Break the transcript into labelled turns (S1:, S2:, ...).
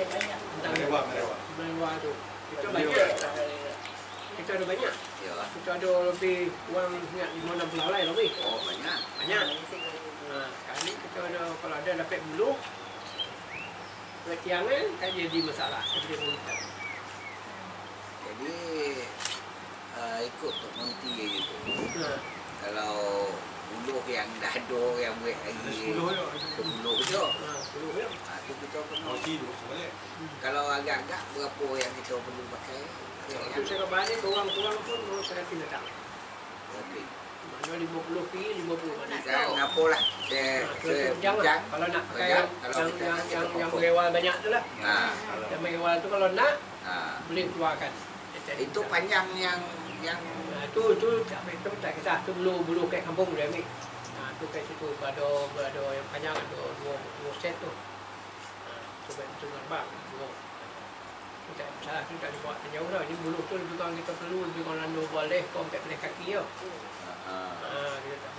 S1: Ada banyak.
S2: Tentang
S3: Melewah, melewah.
S2: Melewah tu. Kita banyak. Kita ada banyak.
S4: Ya.
S2: Kita ada lebih kurang ingat lima enam puluh helai lebih.
S4: Oh banyak.
S2: Banyak. Ha, kali kita ada kalau ada dapat bulu Ketiangan kan jadi masalah Dia minta
S4: Jadi uh, ikut Tok Monti gitu.
S2: ha.
S4: Kalau buluh yang dah ada yang buat lagi
S3: sepuluh je.
S4: sepuluh betul.
S2: Ha, bulu ya.
S4: Ha, tu kita.
S3: Dua sebenarnya.
S4: Kalau agak-agak berapa yang kita perlu pakai? Yang
S2: saya balik orang-orang pun mau saya tidak tahu
S4: berapa?
S2: Mana 50 pi 50
S1: Nak
S4: Jangan apa lah. Saya
S2: Jangan
S4: bincang.
S2: Kalau nak pakai yang
S4: Kalau
S2: yang
S4: kita
S2: yang yang,
S4: kita
S2: yang mengewal banyak tu lah
S4: Ha.
S2: Yang mengewal tu kalau nak
S4: Ha.
S2: boleh keluarkan
S4: Itu panjang yang yang
S2: Ha, tu tu tak itu tak kisah tu bulu bulu kat kampung dia ambil. Ha, tu kat situ berada berada yang panjang ada dua dua set tu. Tu kat tu nampak dua. Tu tak salah tu tak dibawa jauh dah. Ni bulu tu lebih kurang kita perlu lebih kurang landu boleh kau empat belas kaki tau.
S4: ha,
S2: Ha, dia tak